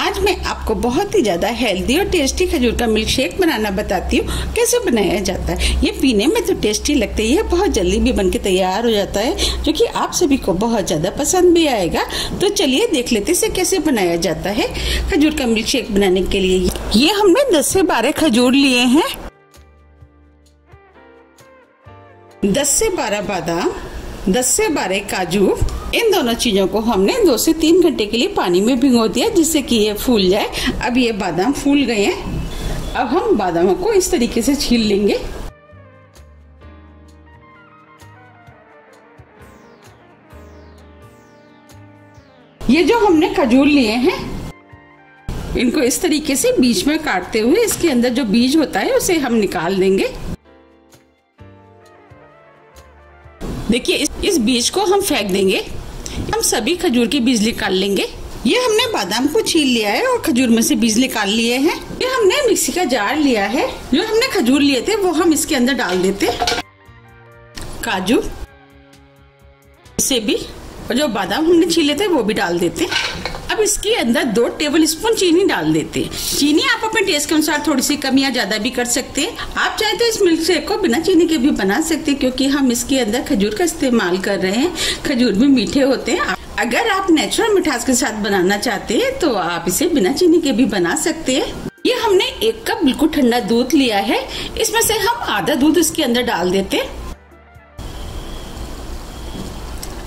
आज मैं आपको बहुत ही ज़्यादा हेल्दी और टेस्टी खजूर का मिल्क शेक बनाना बताती हूँ। कैसे बनाया जाता है? ये पीने में तो टेस्टी लगता है बहुत जल्दी भी बन के तैयार हो जाता है, जो कि आप सभी को बहुत ज़्यादा पसंद भी आएगा। तो चलिए देख लेते इसे कैसे बनाया जाता है खजूर का मिल्क शेक बनाने के लिए। ये हमने दस से बारह खजूर लिए हैं। दस से बारह बादाम, दस से बारह काजू इन दोनों चीज़ों को हमने दो से तीन घंटे के लिए पानी में भिगो दिया जिससे कि ये फूल जाए। अब ये बादाम फूल गए हैं। अब हम बादामों को इस तरीके से छील लेंगे। ये जो हमने खजूर लिए हैं इनको इस तरीके से बीच में काटते हुए इसके अंदर जो बीज होता है उसे हम निकाल देंगे। देखिए इस, इस बीज को हम फेंक देंगे। हम सभी खजूर की बीज निकाल लेंगे। ये हमने बादाम को छील लिया है और खजूर में से बीज निकाल लिए हैं। ये हमने मिक्सी का जार लिया है। जो हमने खजूर लिए थे, वो हम इसके अंदर डाल देते काजू इसे भी और जो बादाम हमने छीले थे, वो भी डाल देते इसके अंदर दो टेबल स्पून चीनी डाल देते हैं। चीनी आप अपने टेस्ट के अनुसार थोड़ी सी कम या ज़्यादा भी कर सकते हैं। आप चाहे तो इस मिल्क शेक को बिना चीनी के भी बना सकते क्योंकि हम इसके अंदर खजूर का इस्तेमाल कर रहे हैं। खजूर भी मीठे होते हैं। अगर आप नेचुरल मिठास के साथ बनाना चाहते हैं तो आप इसे बिना चीनी के भी बना सकते हैं। ये हमने एक कप बिल्कुल ठंडा दूध लिया है। इसमें से हम आधा दूध इसके अंदर डाल देते हैं।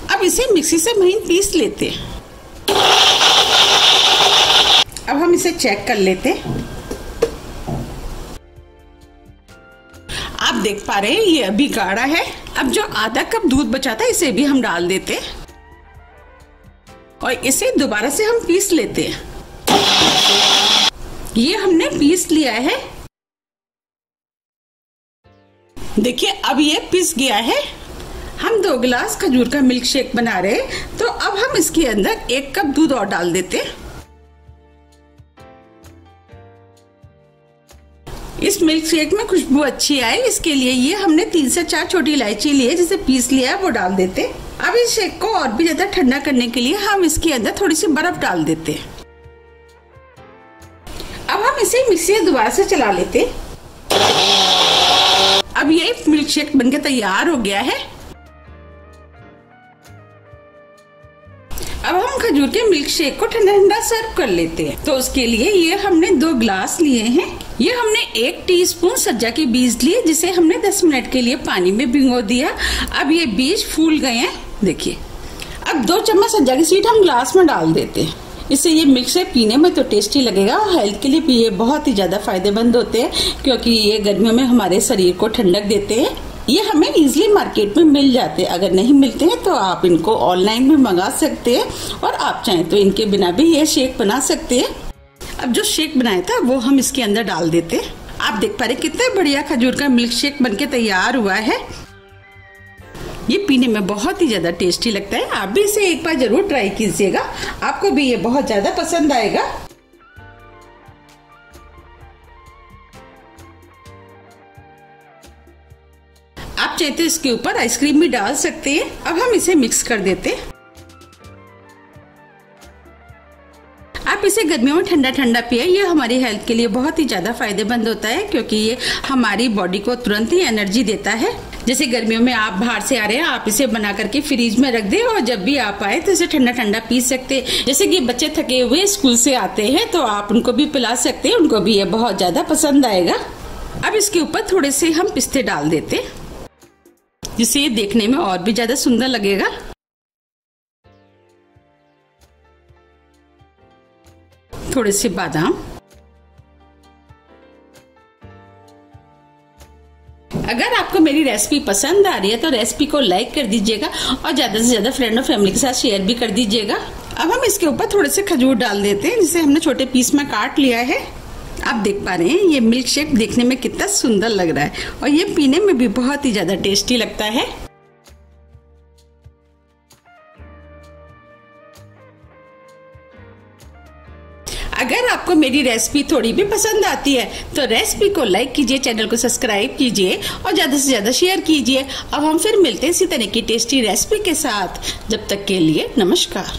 अब इसे मिक्सी से महीन पीस लेते हैं। इसे चेक कर लेते। आप देख पा रहे हैं, ये अभी गाढ़ा है। अब जो आधा कप दूध बचा था, इसे भी हम डाल देते। और इसे दोबारा से हम पीस लेते हैं। ये हमने पीस लिया है। देखिए, अब ये पिस गया है। हम दो गिलास खजूर का मिल्क शेक बना रहे हैं तो अब हम इसके अंदर एक कप दूध और डाल देते। हैं मिल्क शेक में खुशबू अच्छी आए इसके लिए ये हमने तीन से चार छोटी इलायची लिए जिसे पीस लिया है, वो डाल देते अब इस शेक को और भी ज़्यादा ठंडा करने के लिए हम इसके अंदर थोड़ी सी बर्फ़ डाल देते अब हम इसे मिक्सी दोबारा से चला लेते अब ये मिल्क शेक बनके तैयार हो गया है। अब हम खजूर के मिल्क शेक को ठंडा ठंडा सर्व कर लेते हैं। तो उसके लिए ये हमने दो ग्लास लिए हैं। ये हमने एक टीस्पून सज्जा के बीज लिए जिसे हमने 10 मिनट के लिए पानी में भिगो दिया। अब ये बीज फूल गए हैं। देखिए, अब दो चम्मच सज्जा की सीट हम ग्लास में डाल देते हैं। इससे ये शेक पीने में तो टेस्टी लगेगा और हेल्थ के लिए भी ये बहुत ही ज़्यादा फ़ायदेमंद होते हैं, क्योंकि ये गर्मियों में हमारे शरीर को ठंडक देते हैं। ये हमें इजीली मार्केट में मिल जाते हैं। अगर नहीं मिलते हैं तो आप इनको ऑनलाइन भी मंगा सकते हैं और आप चाहें तो इनके बिना भी ये शेक बना सकते हैं। अब जो शेक बनाया था, वो हम इसके अंदर डाल देते हैं। आप देख पा रहे कितने बढ़िया खजूर का मिल्क शेक बनके तैयार हुआ है। ये पीने में बहुत ही ज़्यादा टेस्टी लगता है। आप भी इसे एक बार ज़रूर ट्राई कीजिएगा। आपको भी ये बहुत ज़्यादा पसंद आएगा। आप चाहे तो इसके ऊपर आइसक्रीम भी डाल सकते हैं। अब हम इसे मिक्स कर देते आप इसे गर्मियों में ठंडा ठंडा पिए। ये हमारी हेल्थ के लिए बहुत ही ज़्यादा फ़ायदेमंद होता है, क्योंकि ये हमारी बॉडी को तुरंत ही एनर्जी देता है। जैसे गर्मियों में आप बाहर से आ रहे हैं, आप इसे बना करके फ्रीज में रख दे और जब भी आप आए तो इसे ठंडा ठंडा पी सकते हैं। जैसे कि बच्चे थके हुए स्कूल से आते हैं तो आप उनको भी पिला सकते हैं। उनको भी ये बहुत ज़्यादा पसंद आएगा। अब इसके ऊपर थोड़े से हम पिस्ते डाल देते जिससे ये देखने में और भी ज़्यादा सुंदर लगेगा। थोड़े से बादाम। अगर आपको मेरी रेसिपी पसंद आ रही है तो रेसिपी को लाइक कर दीजिएगा और ज़्यादा से ज़्यादा फ्रेंड और फैमिली के साथ शेयर भी कर दीजिएगा। अब हम इसके ऊपर थोड़े से खजूर डाल देते हैं, जिसे हमने छोटे पीस में काट लिया है। आप देख पा रहे हैं, ये मिल्क शेक देखने में कितना सुंदर लग रहा है। और ये पीने में भी बहुत ही ज़्यादा टेस्टी लगता है। अगर आपको मेरी रेसिपी थोड़ी भी पसंद आती है तो रेसिपी को लाइक कीजिए चैनल को सब्सक्राइब कीजिए और ज़्यादा से ज़्यादा शेयर कीजिए। अब हम फिर मिलते हैं इसी तरह की टेस्टी रेसिपी के साथ। जब तक के लिए नमस्कार।